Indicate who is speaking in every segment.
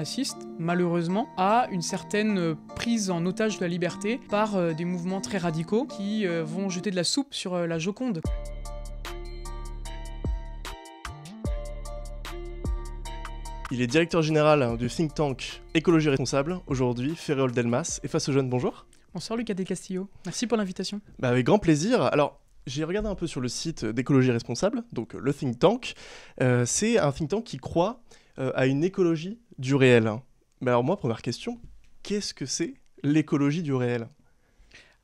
Speaker 1: assiste malheureusement à une certaine euh, prise en otage de la liberté par euh, des mouvements très radicaux qui euh, vont jeter de la soupe sur la Joconde.
Speaker 2: Il est directeur général du think tank Écologie Responsable. Aujourd'hui, Ferréol Delmas. Et face aux jeunes, bonjour.
Speaker 1: Bonsoir Lucas Del Castillo. Merci pour l'invitation.
Speaker 2: Bah, avec grand plaisir. Alors, j'ai regardé un peu sur le site d'écologie responsable, donc le think tank. c'est un think tank qui croit à une écologie du réel. Mais alors moi, première question, qu'est-ce que c'est l'écologie du réel?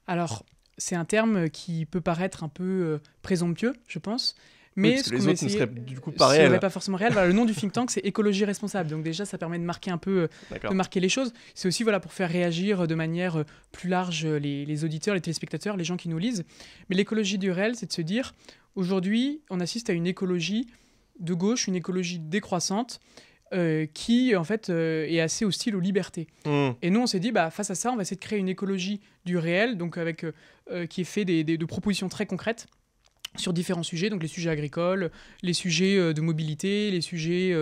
Speaker 1: Alors, c'est un terme qui peut paraître un peu euh, présomptueux, je pense. Mais
Speaker 2: ce les autres ne seraient du coup pas réels.
Speaker 1: pas forcément réel. le nom du think tank, c'est écologie responsable. Donc déjà, ça permet de marquer un peu, euh, de marquer les choses. C'est aussi voilà pour faire réagir de manière euh, plus large les, les, auditeurs, les téléspectateurs, les gens qui nous lisent. Mais l'écologie du réel, c'est de se dire aujourd'hui, on assiste à une écologie de gauche, une écologie décroissante, euh, qui en fait euh, est assez hostile aux libertés. Hmm. Et nous on s'est dit bah face à ça on va essayer de créer une écologie du réel donc avec euh, qui est fait des, de propositions très concrètes sur différents sujets, donc les sujets agricoles, les sujets de mobilité, les sujets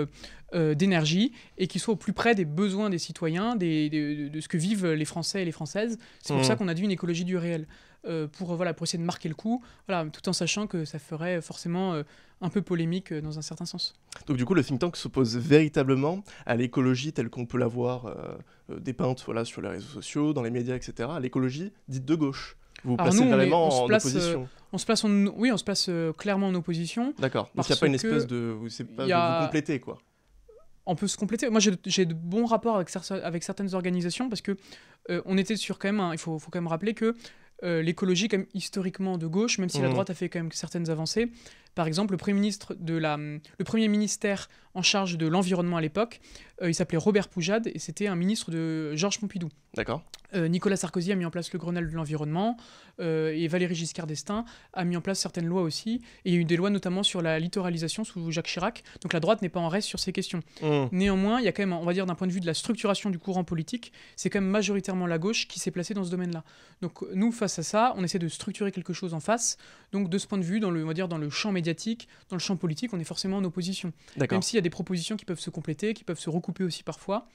Speaker 1: d'énergie, et qui soient au plus près des besoins des citoyens, des, de, ce que vivent les Français et les Françaises. C'est pour hmm. ça qu'on a dit une écologie du réel. Euh, pour, voilà, pour essayer de marquer le coup, voilà, tout en sachant que ça ferait forcément euh, un peu polémique euh, dans un certain sens.
Speaker 2: Donc du coup, le think tank s'oppose véritablement à l'écologie telle qu'on peut la voir dépeinte voilà, sur les réseaux sociaux, dans les médias, etc., à l'écologie dite de gauche. Vous placez vraiment en opposition
Speaker 1: on se place en, oui, on se place clairement en opposition.
Speaker 2: D'accord. Donc il n'y a pas une espèce de, vous, pas, de vous compléter quoi.
Speaker 1: On peut se compléter. Moi, j'ai de bons rapports avec, avec certaines organisations parce que on était sur quand même. il faut, faut, quand même rappeler que euh, l'écologie, quand historiquement de gauche, même si la mmh. droite a fait quand même certaines avancées. Par exemple, le premier, ministre de la, le premier ministère en charge de l'environnement à l'époque, euh, il s'appelait Robert Poujade et c'était un ministre de Georges Pompidou.
Speaker 2: D'accord.
Speaker 1: Euh, Nicolas Sarkozy a mis en place le Grenelle de l'environnement euh, et Valéry Giscard d'Estaing a mis en place certaines lois aussi. Et il y a eu des lois notamment sur la littoralisation sous Jacques Chirac. Donc la droite n'est pas en reste sur ces questions. Mmh. Néanmoins, il y a quand même, on va dire d'un point de vue de la structuration du courant politique, c'est quand même majoritairement la gauche qui s'est placée dans ce domaine-là. Donc nous, face à ça, on essaie de structurer quelque chose en face. Donc de ce point de vue, dans le, on va dire dans le champ médiatique, dans le champ politique, on est forcément en opposition. Même s'il y a des propositions qui peuvent se compléter, qui peuvent se recouper aussi parfois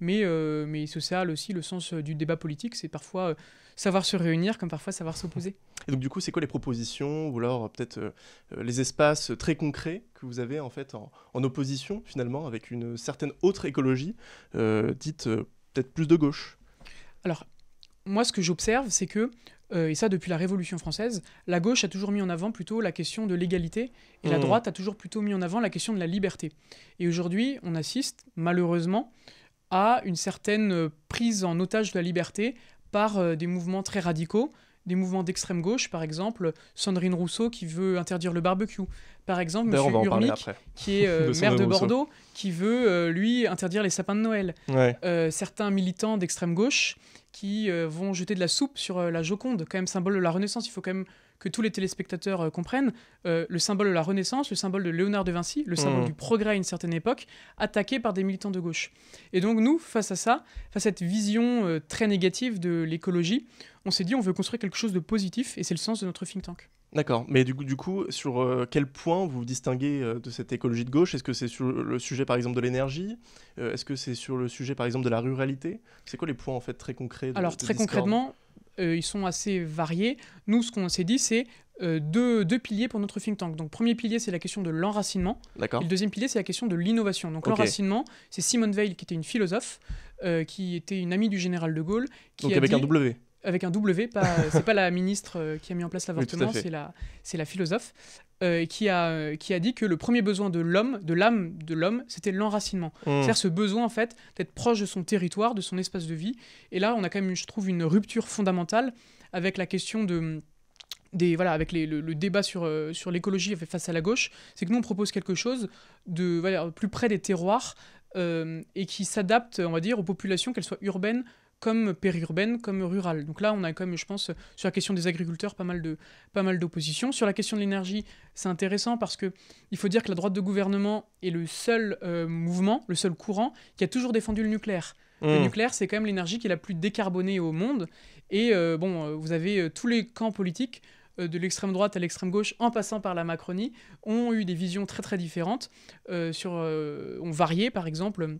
Speaker 1: mais, euh, mais social aussi le sens euh, du débat politique, c'est parfois euh, savoir se réunir comme parfois savoir s'opposer.
Speaker 2: Et donc du coup, c'est quoi les propositions ou alors peut-être les espaces très concrets que vous avez en fait en, opposition finalement avec une certaine autre écologie dite peut-être plus de gauche?
Speaker 1: Alors moi, ce que j'observe, c'est que et ça depuis la Révolution française, la gauche a toujours mis en avant plutôt la question de l'égalité et la mmh. droite a toujours plutôt mis en avant la question de la liberté. Et aujourd'hui, on assiste malheureusement à une certaine euh, prise en otage de la liberté par euh, des mouvements très radicaux, des mouvements d'extrême gauche, par exemple Sandrine Rousseau qui veut interdire le barbecue, par exemple M. Urmic qui est euh, maire de Bordeaux, qui veut lui interdire les sapins de Noël. certains militants d'extrême gauche qui vont jeter de la soupe sur la Joconde, quand même symbole de la Renaissance. Il faut quand même que tous les téléspectateurs euh, comprennent, euh, le symbole de la Renaissance, le symbole de Léonard de Vinci, le symbole mmh. du progrès à une certaine époque, attaqué par des militants de gauche. Et donc nous, face à ça, face à cette vision euh, très négative de l'écologie, on s'est dit on veut construire quelque chose de positif, et c'est le sens de notre think tank.
Speaker 2: D'accord, mais du coup, du coup sur quel point vous vous distinguez de cette écologie de gauche? Est-ce que c'est sur le sujet par exemple de l'énergie? Est-ce que c'est sur le sujet par exemple de la ruralité? C'est quoi les points en fait très concrets de,
Speaker 1: Alors très concrètement, ils sont assez variés. Nous, ce qu'on s'est dit, c'est euh, deux, deux, piliers pour notre think tank. Donc, premier pilier, c'est la question de l'enracinement. Et le deuxième pilier, c'est la question de l'innovation. Donc, l'enracinement, c'est Simone Veil, qui était une philosophe, euh, qui était une amie du général de Gaulle. Qui
Speaker 2: Donc, avec un W
Speaker 1: avec un W, pas, c'est pas la ministre qui a mis en place l'avortement, c'est la, c'est la philosophe. Euh, qui, a, euh, qui a dit que le premier besoin de l'homme, de l'âme de l'homme, c'était l'enracinement. Mmh. C'est-à-dire ce besoin, en fait, d'être proche de son territoire, de son espace de vie. Et là, on a quand même, je trouve, une rupture fondamentale avec la question de... Des, voilà, avec les, le, débat sur, euh, sur l'écologie face à la gauche, c'est que nous on propose quelque chose de voilà, plus près des terroirs et qui s'adapte, on va dire, aux populations, qu'elles soient urbaines comme périurbaine, comme rurale. Donc là, on a quand même, je pense, sur la question des agriculteurs, pas mal de pas mal d'opposition. Sur la question de l'énergie, c'est intéressant parce que il faut dire que la droite de gouvernement est le seul euh, mouvement, le seul courant qui a toujours défendu le nucléaire. Le mmh. nucléaire, c'est quand même l'énergie qui est la plus décarbonée au monde. Et euh, bon, euh, vous avez tous les camps politiques de l'extrême droite à l'extrême gauche, en passant par la Macronie, ont eu des visions très très différentes, sur, ont varié par exemple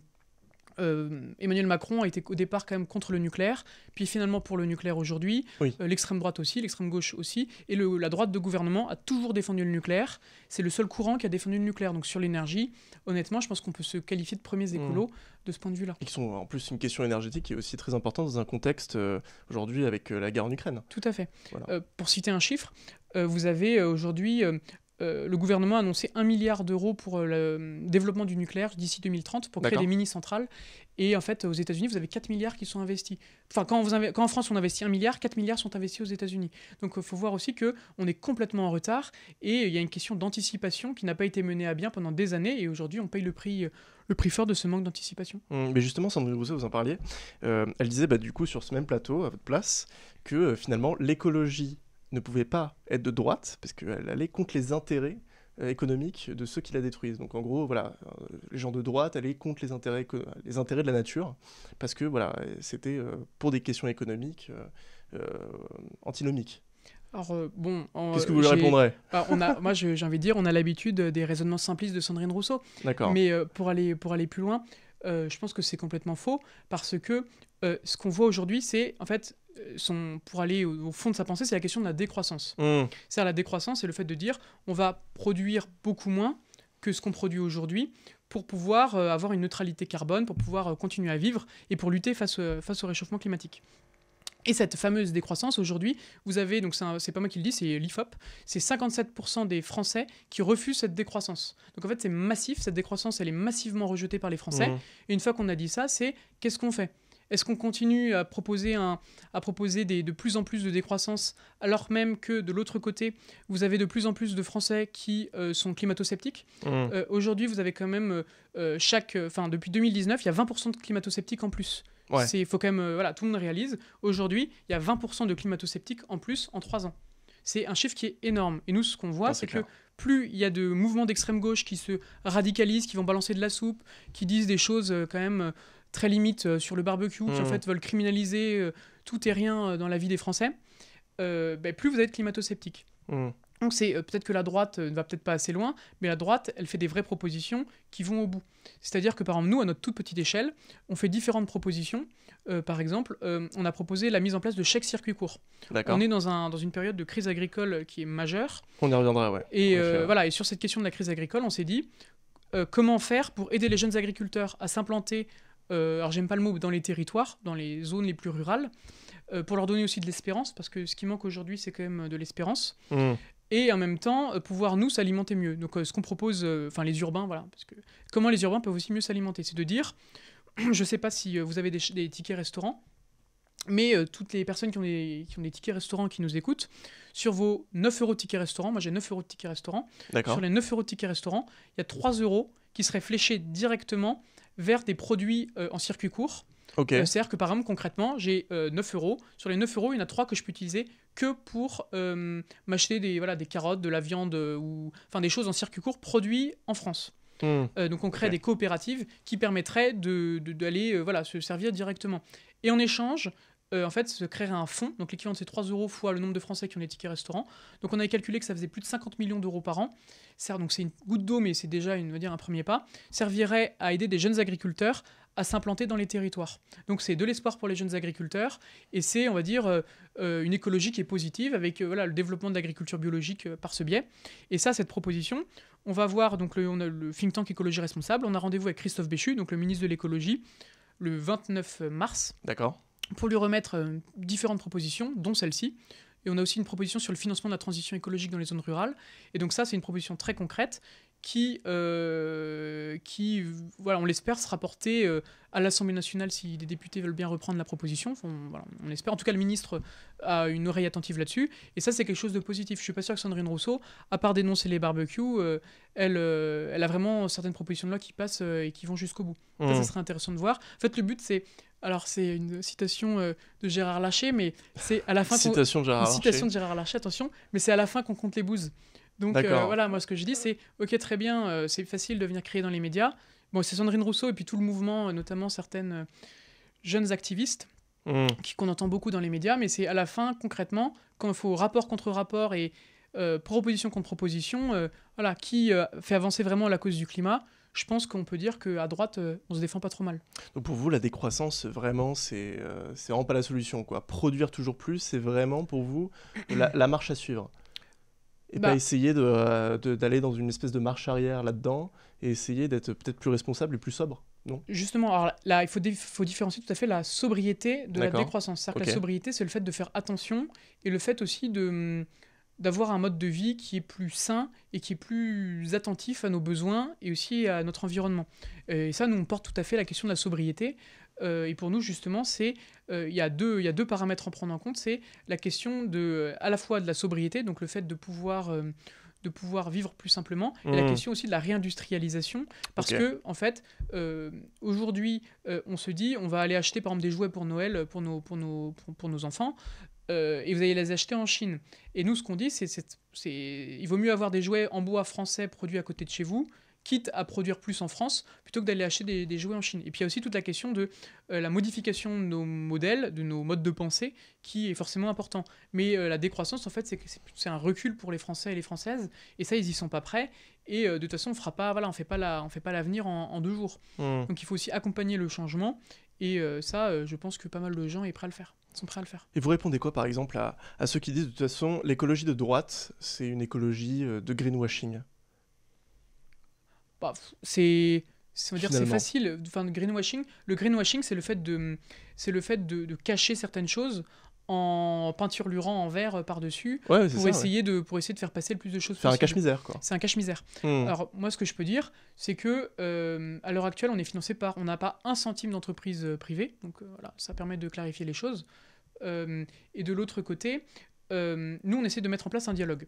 Speaker 1: euh, Emmanuel Macron a été au départ quand même contre le nucléaire, puis finalement pour le nucléaire aujourd'hui, euh, l'extrême droite aussi, l'extrême gauche aussi, et la droite de gouvernement a toujours défendu le nucléaire. C'est le seul courant qui a défendu le nucléaire. Donc sur l'énergie, honnêtement, je pense qu'on peut se qualifier de premiers écolos mmh. de ce point de vue-là.
Speaker 2: Qui sont en plus une question énergétique qui est aussi très importante dans un contexte aujourd'hui avec la guerre en Ukraine.
Speaker 1: Tout à fait. pour citer un chiffre, vous avez aujourd'hui euh, le gouvernement a annoncé 1 milliard d'euros pour euh, le développement du nucléaire d'ici 2030 pour créer des mini-centrales. Et en fait, aux États-Unis, vous avez 4 milliards qui sont investis. Enfin, quand, vous quand en France, on investit 1 milliard, 4 milliards sont investis aux États-Unis. Donc, il faut voir aussi qu'on est complètement en retard et il y a une question d'anticipation qui n'a pas été menée à bien pendant des années. Et aujourd'hui, on paye le prix, le prix fort de ce manque d'anticipation.
Speaker 2: Mmh, mais justement, Sandrine Rousseau, vous en parliez. Euh, elle disait, bah, du coup, sur ce même plateau, à votre place, que finalement, l'écologie ne pouvait pas être de droite, parce qu'elle allait contre les intérêts euh, économiques de ceux qui la détruisent. Donc en gros, voilà, euh, les gens de droite allaient contre les intérêts, les intérêts de la nature, parce que voilà, c'était euh, pour des questions économiques antinomiques.
Speaker 1: Alors bon,
Speaker 2: qu'est-ce que vous lui répondrez
Speaker 1: bah, on a, Moi, j'ai envie de dire, on a l'habitude des raisonnements simplistes de Sandrine Rousseau.
Speaker 2: D'accord.
Speaker 1: Mais pour aller pour aller plus loin, je pense que c'est complètement faux parce que ce qu'on voit aujourd'hui, c'est en fait son, pour aller au, fond de sa pensée, c'est la question de la décroissance. Mmh. C'est-à-dire la décroissance, c'est le fait de dire on va produire beaucoup moins que ce qu'on produit aujourd'hui pour pouvoir euh, avoir une neutralité carbone, pour pouvoir euh, continuer à vivre et pour lutter face, euh, face au réchauffement climatique. Et cette fameuse décroissance, aujourd'hui, vous avez, donc c'est pas moi qui le dis, c'est l'IFOP, c'est 57% des Français qui refusent cette décroissance. Donc en fait, c'est massif, cette décroissance, elle est massivement rejetée par les Français. Mmh. Et une fois qu'on a dit ça, c'est qu'est-ce qu'on fait? Est-ce qu'on continue à proposer, un, à proposer des, de plus en plus de décroissance alors même que de l'autre côté, vous avez de plus en plus de Français qui euh, sont climato-sceptiques mmh. euh, Aujourd'hui, vous avez quand même euh, chaque, enfin depuis 2019, il y a 20% de climato-sceptiques en plus. Il faut quand même, voilà, tout le monde réalise. Aujourd'hui, il y a 20% de climato-sceptiques en plus en 3 ans. C'est un chiffre qui est énorme. Et nous, ce qu'on voit, c'est que plus il y a de mouvements d'extrême gauche qui se radicalisent, qui vont balancer de la soupe, qui disent des choses quand même très limite euh, sur le barbecue, qui en mmh. fait veulent criminaliser euh, tout et rien euh, dans la vie des Français, ben, plus vous êtes climato-sceptique. Mmh. Donc c'est peut-être que la droite ne va peut-être pas assez loin, mais la droite, elle fait des vraies propositions qui vont au bout. C'est-à-dire que par exemple, nous, à notre toute petite échelle, on fait différentes propositions. par exemple, on a proposé la mise en place de chèques circuits courts. On est dans, un, dans une période de crise agricole qui est majeure.
Speaker 2: On y reviendra, ouais.
Speaker 1: Et, voilà, et sur cette question de la crise agricole, on s'est dit, comment faire pour aider les jeunes agriculteurs à s'implanter euh, alors j'aime pas le mot, dans les territoires, dans les zones les plus rurales, euh, pour leur donner aussi de l'espérance, parce que ce qui manque aujourd'hui, c'est quand même de l'espérance. Mmh. Et en même temps, euh, pouvoir nous s'alimenter mieux. Donc ce qu'on propose, enfin les urbains, voilà, parce que comment les urbains peuvent aussi mieux s'alimenter, c'est de dire, je sais pas si vous avez des, tickets restaurants, mais toutes les personnes qui ont, des, qui ont des tickets restaurants qui nous écoutent, sur vos 9 euros de tickets restaurant, moi j'ai 9 euros de tickets restaurant, sur les 9 euros de tickets restaurant, il y a 3 euros qui seraient fléchés directement vers des produits euh, en circuit court.
Speaker 2: Euh,
Speaker 1: c'est-à-dire que par exemple, concrètement, j'ai 9 euh, euros. Sur les 9 euros, il y en a 3 que je peux utiliser que pour m'acheter des, voilà, des carottes, de la viande, ou enfin des choses en circuit court produits en France. Hmm. donc on crée des coopératives qui permettraient d'aller de, voilà, se servir directement. Et en échange, en fait, se créerait un fonds, donc l'équivalent de ces 3 euros fois le nombre de Français qui ont des tickets restaurants. Donc on avait calculé que ça faisait plus de 50 millions d'euros par an donc c'est une goutte d'eau, mais c'est déjà dire, un premier pas, servirait à aider des jeunes agriculteurs à s'implanter dans les territoires. Donc c'est de l'espoir pour les jeunes agriculteurs et c'est, on va dire, euh, euh, une écologie qui est positive avec euh, voilà, le développement de l'agriculture biologique par ce biais. Et ça, cette proposition, on va voir, donc le, on a le think tank écologie responsable, on a rendez-vous avec Christophe Béchu, donc le ministre de l'écologie, le 29 mars.
Speaker 2: D'accord.
Speaker 1: Pour lui remettre différentes propositions, dont celle-ci. Et on a aussi une proposition sur le financement de la transition écologique dans les zones rurales. Et donc ça, c'est une proposition très concrète qui, euh, qui voilà, on l'espère, sera portée euh, à l'Assemblée nationale si les députés veulent bien reprendre la proposition. voilà, on espère. En tout cas, le ministre a une oreille attentive là-dessus. Et ça, c'est quelque chose de positif. Je suis pas sûr que Sandrine Rousseau, à part dénoncer les barbecues, euh, elle, elle a vraiment certaines propositions de loi qui passent et qui vont jusqu'au bout. Ça, ça mmh. serait intéressant de voir. En fait, le but, c'est alors c'est une citation euh, de Gérard Larcher, mais c'est à la fin
Speaker 2: citation de Gérard
Speaker 1: citation de Gérard Larcher, attention, mais c'est à la fin qu'on compte les bouses. Donc euh, voilà, moi ce que je dis c'est ok très bien, euh, c'est facile de venir crier dans les médias. Bon, c'est Sandrine Rousseau et puis tout le mouvement, notamment certaines jeunes activistes mmh. qui qu'on entend beaucoup dans les médias, mais c'est à la fin concrètement quand il faut rapport contre rapport et proposition contre proposition, voilà, qui fait avancer vraiment la cause du climat je pense qu'on peut dire qu'à droite, on se défend pas trop mal.
Speaker 2: Donc pour vous, la décroissance, vraiment, c'est c'est vraiment pas la solution. Quoi. Produire toujours plus, c'est vraiment pour vous la, marche à suivre. Et pas bah essayer d'aller dans une espèce de marche arrière là-dedans et essayer d'être peut-être plus responsable et plus sobre.
Speaker 1: Justement, alors là, il faut, faut, différencier tout à fait la sobriété de la décroissance. C'est-à-dire que la sobriété, c'est le fait de faire attention et le fait aussi de d'avoir un mode de vie qui est plus sain et qui est plus attentif à nos besoins et aussi à notre environnement. Et ça, nous, on porte tout à fait la question de la sobriété. Euh, et pour nous, justement, c'est euh, il y, a deux, y a deux paramètres à prendre en compte. C'est la question de, à la fois de la sobriété, donc le fait de pouvoir euh, de pouvoir vivre plus simplement, et la mmh. question aussi de la réindustrialisation, parce que en fait, euh, aujourd'hui, euh, on se dit, on va aller acheter par exemple des jouets pour Noël pour nos, pour nos, pour, nos enfants, euh, et vous allez les acheter en Chine. Et nous, ce qu'on dit, c'est, c'est, il vaut mieux avoir des jouets en bois français produits à côté de chez vous, quitte à produire plus en France, plutôt que d'aller acheter des, jouets en Chine. Et puis il y a aussi toute la question de euh, la modification de nos modèles, de nos modes de pensée, qui est forcément important. Mais euh, la décroissance, en fait, c'est un recul pour les Français et les Françaises, et ça, ils y sont pas prêts. Et euh, de toute façon, on fera pas, voilà, on fait pas la, on fait pas l'avenir en, deux jours. Mmh. Donc il faut aussi accompagner le changement. Et ça, je pense que pas mal de gens sont prêts à le faire. Sont prêts à le faire.
Speaker 2: Et vous répondez quoi, par exemple, à, à ceux qui disent de toute façon, l'écologie de droite, c'est une écologie de greenwashing?
Speaker 1: Bah, c'est dire c'est facile. Enfin greenwashing le greenwashing c'est le fait de c'est le fait de, de, cacher certaines choses en peinturlurant en vert par dessus pour essayer de pour essayer de faire passer le plus de choses
Speaker 2: faire un cache misère quoi.
Speaker 1: C'est un cache misère hmm. alors moi ce que je peux dire c'est que euh, à l'heure actuelle on est financé par on n'a pas un centime d'entreprise euh, privée. Donc euh, voilà ça permet de clarifier les choses et de l'autre côté, euh, nous, on essaie de mettre en place un dialogue.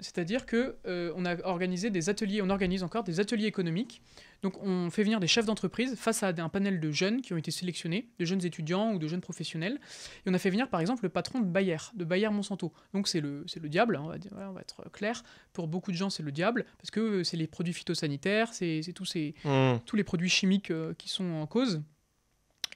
Speaker 1: C'est-à-dire que euh, on a organisé des ateliers, on organise encore des ateliers économiques. Donc, on fait venir des chefs d'entreprise face à un panel de jeunes qui ont été sélectionnés, de jeunes étudiants ou de jeunes professionnels. Et on a fait venir, par exemple, le patron de Bayer, de Bayer Monsanto. Donc, c'est le, c'est le diable, hein, on, va dire, on va être clair. Pour beaucoup de gens, c'est le diable, parce que c'est les produits phytosanitaires, c'est, tous, ces, mmh. tous les produits chimiques euh, qui sont en cause.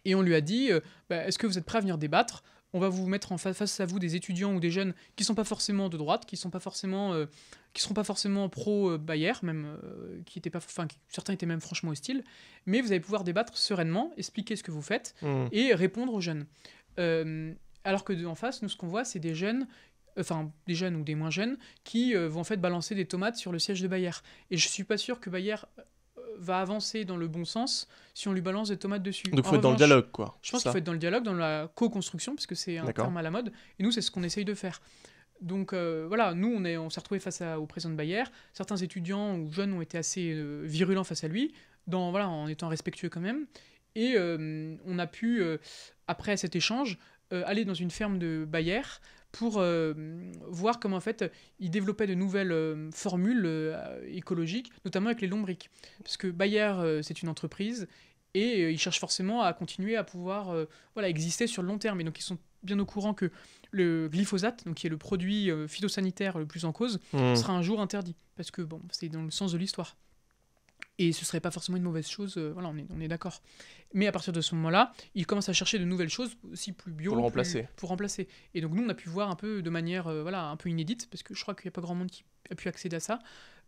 Speaker 1: Et on lui a dit, bah, est-ce que vous êtes prêt à venir débattre? On va vous mettre en face, à vous des étudiants ou des jeunes qui sont pas forcément de droite, qui sont pas forcément, euh, qui seront pas forcément pro euh, Bayer, même euh, qui étaient pas, enfin certains étaient même franchement hostiles, mais vous allez pouvoir débattre sereinement, expliquer ce que vous faites mmh. et répondre aux jeunes. alors que en face, nous ce qu'on voit, c'est des jeunes enfin des jeunes ou des moins jeunes, qui vont en fait balancer des tomates sur le siège de Bayer. Et je suis pas sûr que Bayer va avancer dans le bon sens si on lui balance des tomates dessus.
Speaker 2: Donc il faut être dans le dialogue, quoi.
Speaker 1: Je pense qu'il faut être dans le dialogue, dans la co-construction, parce que c'est un terme à la mode. Et nous, c'est ce qu'on essaye de faire. Donc euh, voilà, nous, on s'est on retrouvés face au président de Bayer. Certains étudiants ou jeunes ont été assez euh, virulents face à lui, dans, voilà, en étant respectueux quand même. Et euh, on a pu, après cet échange, aller dans une ferme de Bayer pour euh, voir comment en fait ils développaient de nouvelles euh, formules euh, écologiques, notamment avec les lombriques. Parce que Bayer, c'est une entreprise et ils cherchent forcément à continuer à pouvoir voilà, exister sur le long terme. Et donc ils sont bien au courant que le glyphosate, donc qui est le produit phytosanitaire le plus en cause, mmh. sera un jour interdit. Parce que bon, c'est dans le sens de l'histoire. Et ce serait pas forcément une mauvaise chose, euh, voilà, on est, on est d'accord. Mais à partir de ce moment-là, il commence à chercher de nouvelles choses, aussi plus bio.
Speaker 2: Pour remplacer.
Speaker 1: pour remplacer. Et donc nous, on a pu voir un peu de manière euh, voilà, un peu inédite, parce que je crois qu'il n'y a pas grand monde qui a pu accéder à ça,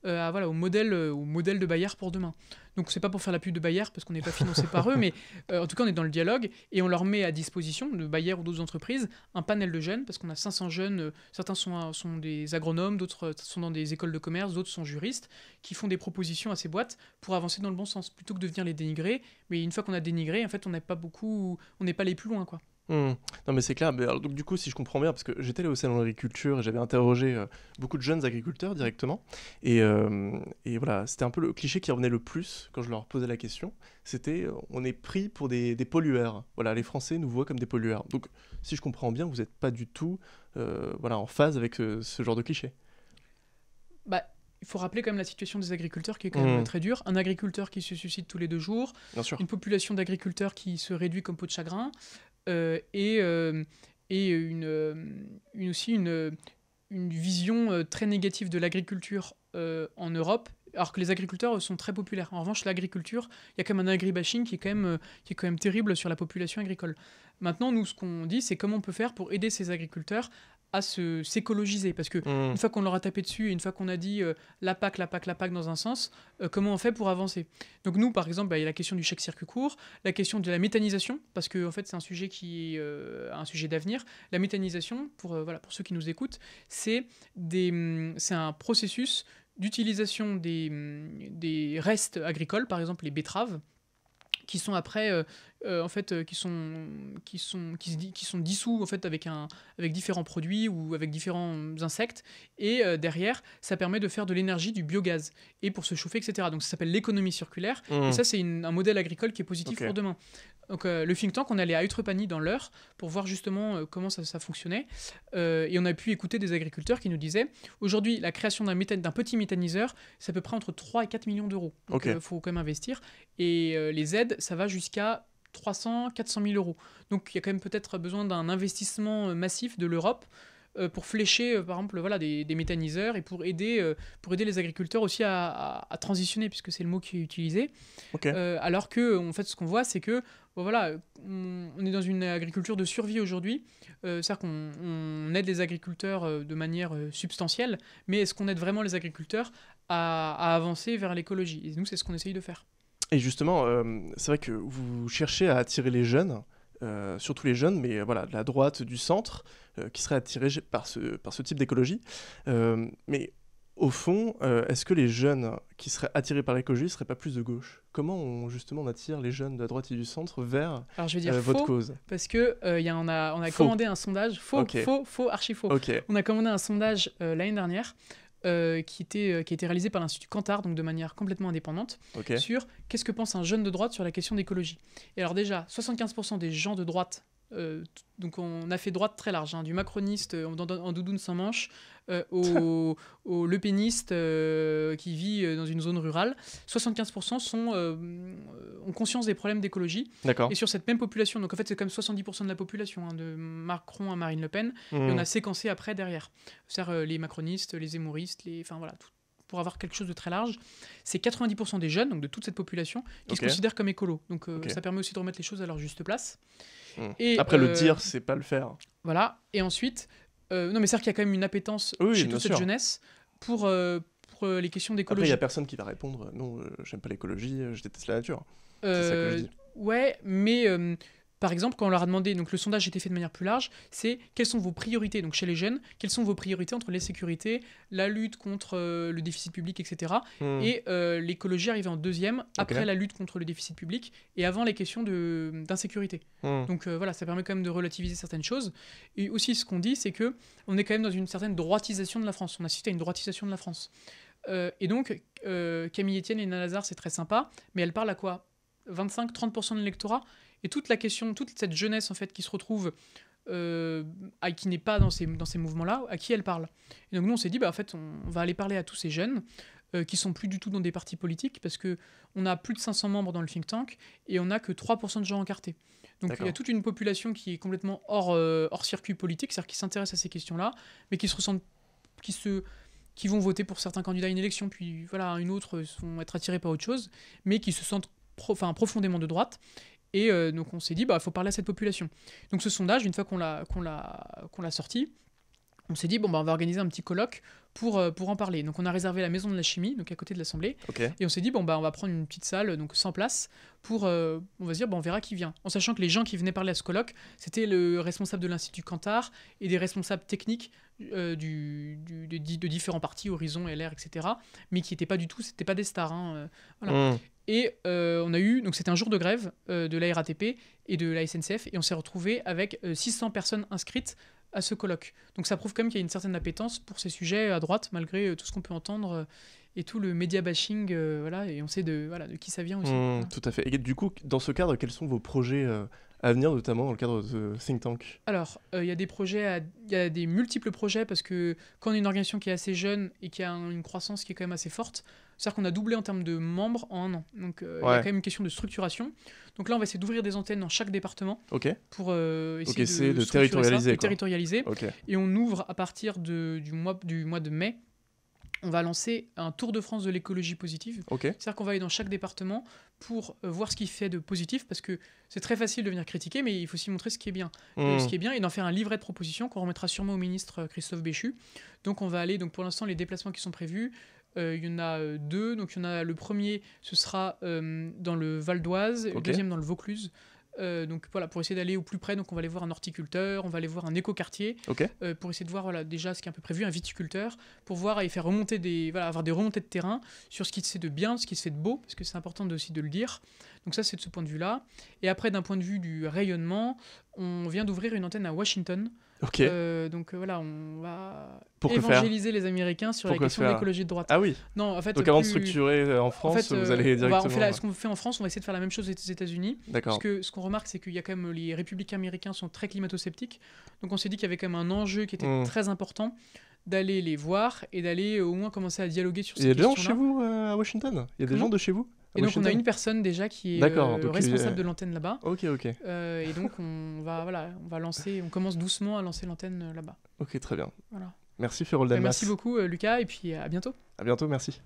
Speaker 1: euh, voilà, au, modèle, euh, au modèle de Bayer pour demain. Donc c'est pas pour faire la pub de Bayer parce qu'on n'est pas financé par eux, mais euh, en tout cas on est dans le dialogue et on leur met à disposition, de Bayer ou d'autres entreprises, un panel de jeunes parce qu'on a 500 jeunes, certains sont, sont des agronomes, d'autres sont dans des écoles de commerce, d'autres sont juristes, qui font des propositions à ces boîtes pour avancer dans le bon sens, plutôt que de venir les dénigrer. Mais une fois qu'on a dénigré, en fait on n'est pas beaucoup, on n'est pas les plus loin quoi.
Speaker 2: Mmh. Non mais c'est clair, mais donc du coup si je comprends bien, parce que j'étais allé au salon d'agriculture et j'avais interrogé euh, beaucoup de jeunes agriculteurs directement, et, euh, et voilà, c'était un peu le cliché qui revenait le plus quand je leur posais la question, c'était euh, on est pris pour des, des, pollueurs, voilà, les Français nous voient comme des pollueurs. Donc si je comprends bien, vous n'êtes pas du tout voilà, en phase avec ce, genre de cliché.
Speaker 1: Bah, il faut rappeler quand même la situation des agriculteurs qui est quand même mmh. très dure. Un agriculteur qui se suicide tous les deux jours, une population d'agriculteurs qui se réduit comme peau de chagrin, et, euh, et une, euh, une, aussi une, une vision très négative de l'agriculture en Europe alors que les agriculteurs sont très populaires. En revanche, l'agriculture, il y a quand même un agribashing qui est quand même, qui est quand même terrible sur la population agricole. Maintenant, nous, ce qu'on dit, c'est comment on peut faire pour aider ces agriculteurs à se s'écologiser parce que mmh. une fois qu'on leur a tapé dessus et une fois qu'on a dit euh, la PAC, la PAC, la PAC dans un sens, euh, comment on fait pour avancer? Donc nous, par exemple, bah, il y a la question du chèque circuit court, la question de la méthanisation parce que en fait c'est un sujet qui est euh, un sujet d'avenir. La méthanisation, pour voilà pour ceux qui nous écoutent, c'est des mmh, c'est un processus d'utilisation des, mmh, des restes agricoles, par exemple les betteraves, qui sont après euh, en fait euh, qui sont qui sont qui, se, qui sont dissous en fait avec un avec différents produits ou avec différents insectes et derrière ça permet de faire de l'énergie du biogaz et pour se chauffer etc donc ça s'appelle l'économie circulaire et mmh. ça c'est un modèle agricole qui est positif pour demain donc euh, le think tank, on allait à Utrepany dans l'heure pour voir justement euh, comment ça, fonctionnait. Euh, et on a pu écouter des agriculteurs qui nous disaient, aujourd'hui, la création d'un, d'un petit méthaniseur, c'est à peu près entre 3 et 4 millions d'euros. Donc il faut quand même investir. Et les aides, ça va jusqu'à 300, 400 000 euros. Donc il y a quand même peut-être besoin d'un investissement massif de l'Europe euh, pour flécher, euh, par exemple, voilà, des, méthaniseurs et pour aider, euh, pour aider les agriculteurs aussi à, transitionner, puisque c'est le mot qui est utilisé. alors que, en fait, ce qu'on voit, c'est que voilà, on, est dans une agriculture de survie aujourd'hui. C'est-à-dire qu'on aide les agriculteurs de manière substantielle, mais est-ce qu'on aide vraiment les agriculteurs à, à avancer vers l'écologie? Et nous, c'est ce qu'on essaye de faire.
Speaker 2: Et justement, c'est vrai que vous cherchez à attirer les jeunes euh, surtout les jeunes, mais voilà, de la droite, du centre, euh, qui seraient attirés par ce, par ce type d'écologie. Euh, mais au fond, est-ce que les jeunes qui seraient attirés par l'écologie ne seraient pas plus de gauche? Comment on, justement on attire les jeunes de la droite et du centre vers
Speaker 1: Alors, je vais dire votre cause? Parce que y a, on a, on a commandé un sondage, faux, faux, faux, archi faux. On a commandé un sondage l'année dernière euh, qui, était, euh, qui a été réalisé par l'Institut Cantar, donc de manière complètement indépendante, sur qu'est-ce que pense un jeune de droite sur la question d'écologie. Et alors déjà, 75% des gens de droite euh, donc on a fait droite très large, hein, du macroniste en, en, doudoune sans manche euh, au, au lepéniste euh, qui vit dans une zone rurale. 75% sont, ont conscience des problèmes d'écologie. Et sur cette même population, donc en fait c'est comme 70% de la population, hein, de Macron à Marine Le Pen, et on a mmh. séquencé après derrière. C'est-à-dire les macronistes, les émouristes, les, enfin voilà, pour avoir quelque chose de très large, c'est 90% des jeunes, donc de toute cette population, qui se considèrent comme écolo. Donc ça permet aussi de remettre les choses à leur juste place.
Speaker 2: Hmm. Et, Après, le euh, dire, c'est pas le faire.
Speaker 1: Voilà. Et ensuite, euh, non, mais c'est-à-dire qu'il y a quand même une appétence chez toute cette jeunesse pour, euh, pour les questions d'écologie.
Speaker 2: Après, il y a personne qui va répondre non, j'aime pas l'écologie, je déteste la nature. c'est ça que je dis.
Speaker 1: Ouais, mais par exemple, quand on leur a demandé, donc le sondage a été fait de manière plus large, c'est quelles sont vos priorités, donc chez les jeunes, quelles sont vos priorités entre les sécurités, la lutte contre euh, le déficit public, etc. Et hmm. euh, l'écologie arrivait en deuxième, après la lutte contre le déficit public et avant les questions d'insécurité. Hmm. Donc euh, voilà, ça permet quand même de relativiser certaines choses. Et aussi, ce qu'on dit, c'est que on est quand même dans une certaine droitisation de la France. On assiste à une droitisation de la France. et donc, Camille Etienne et Nana c'est très sympa, mais elle parle à quoi? 25-30% de l'électorat? Et toute la question, toute cette jeunesse en fait qui se retrouve, euh, à, qui n'est pas dans ces, dans ces mouvements-là, à qui elle parle. Et donc nous on s'est dit, bah, en fait on, va aller parler à tous ces jeunes euh, qui sont plus du tout dans des partis politiques parce que on a plus de 500 membres dans le think tank et on n'a que 3% de gens encartés. Donc il y a toute une population qui est complètement hors, euh, hors circuit politique, c'est-à-dire qui s'intéresse à ces questions-là, mais qui se ressentent, qui se qui vont voter pour certains candidats à une élection, puis voilà, une autre vont être attirés par autre chose, mais qui se sentent profondément de droite. Et euh, donc on s'est dit, bah, il faut parler à cette population. Donc ce sondage, une fois qu'on l'a, qu'on l'a, qu'on l'a sorti, on s'est dit, bon, bah, on va organiser un petit colloque pour, euh, pour en parler. Donc on a réservé la maison de la chimie, donc à côté de l'Assemblée. Et on s'est dit, bon, bah, on va prendre une petite salle, donc sans place, pour, euh, on va se dire, bon, on verra qui vient. En sachant que les gens qui venaient parler à ce colloque, c'était le responsable de l'Institut Cantar et des responsables techniques du, du, de, différents partis, Horizon, LR, etc. Mais qui n'étaient pas du tout, c'était pas des stars. Hein, voilà. Mmh. Et euh, on a eu, donc c'était un jour de grève euh, de la RATP et de la SNCF, et on s'est retrouvé avec 600 euh, personnes inscrites à ce colloque. Donc ça prouve quand même qu'il y a une certaine appétence pour ces sujets à droite, malgré tout ce qu'on peut entendre et tout le média bashing, voilà, et on sait de, voilà, de qui ça vient aussi.
Speaker 2: Mmh, tout à fait. Et du coup, dans ce cadre, quels sont vos projets à venir, notamment dans le cadre de Think Tank
Speaker 1: Alors, il y a des projets, il y a des multiples projets, parce que quand on est une organisation qui est assez jeune et qui a une croissance qui est quand même assez forte, c'est-à-dire qu'on a doublé en termes de membres en un an. Donc euh, il y a quand même une question de structuration. Donc là, on va essayer d'ouvrir des antennes dans chaque département pour euh, essayer, de, territorialiser. territorialiser. Et on ouvre à partir de, du, mois, du mois de mai on va lancer un tour de France de l'écologie positive. C'est-à-dire qu'on va aller dans chaque département pour euh, voir ce qui fait de positif, parce que c'est très facile de venir critiquer, mais il faut aussi montrer ce qui est bien. Euh, mmh. ce qui est bien, et d'en faire un livret de propositions qu'on remettra sûrement au ministre euh, Christophe Béchu. Donc on va aller, donc pour l'instant, les déplacements qui sont prévus, il y en a deux. Donc il y en a le premier, ce sera dans le Val d'Oise, le deuxième dans le Vaucluse. Euh, donc voilà, pour essayer d'aller au plus près, donc on va aller voir un horticulteur, on va aller voir un écoquartier, euh, pour essayer de voir voilà, déjà ce qui est un peu prévu, un viticulteur, pour voir et faire remonter des, voilà, avoir des remontées de terrain sur ce qui se fait de bien, ce qui se fait de beau, parce que c'est important aussi de le dire. Donc ça, c'est de ce point de vue-là. Et après, d'un point de vue du rayonnement, on vient d'ouvrir une antenne à Washington. Euh, donc euh, voilà, on va évangéliser les Américains sur la question de l'écologie de droite.
Speaker 2: Ah oui.
Speaker 1: Non, en fait.
Speaker 2: Donc avant de structurer euh, en France, vous allez directement.
Speaker 1: ce qu'on fait en France, on va essayer de faire la même chose aux États-Unis. D'accord. Parce que ce qu'on remarque, c'est qu'il y a quand même les républicains américains sont très climato-sceptiques. Donc on s'est dit qu'il y avait quand même un enjeu qui était hmm. très important d'aller les voir et d'aller au moins commencer à dialoguer sur ces questions-là.
Speaker 2: Il y a des gens chez vous à Washington? Il y a des gens de chez vous?
Speaker 1: Et donc on a une personne déjà qui est euh, responsable de l'antenne là-bas.
Speaker 2: Ok, ok.
Speaker 1: Euh, et donc on va voilà, on va lancer, on commence doucement à lancer l'antenne euh, là-bas.
Speaker 2: Ok, très bien. Voilà. Merci Ferrol Merci
Speaker 1: beaucoup Lucas et puis à bientôt.
Speaker 2: À bientôt, merci.